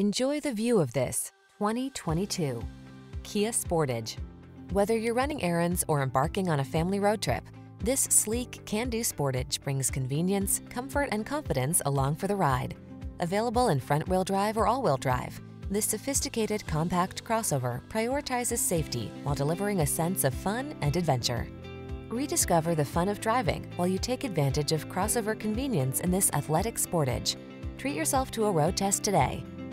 Enjoy the view of this 2022 Kia Sportage. Whether you're running errands or embarking on a family road trip, this sleek, can-do Sportage brings convenience, comfort, and confidence along for the ride. Available in front-wheel drive or all-wheel drive, this sophisticated compact crossover prioritizes safety while delivering a sense of fun and adventure. Rediscover the fun of driving while you take advantage of crossover convenience in this athletic Sportage. Treat yourself to a road test today.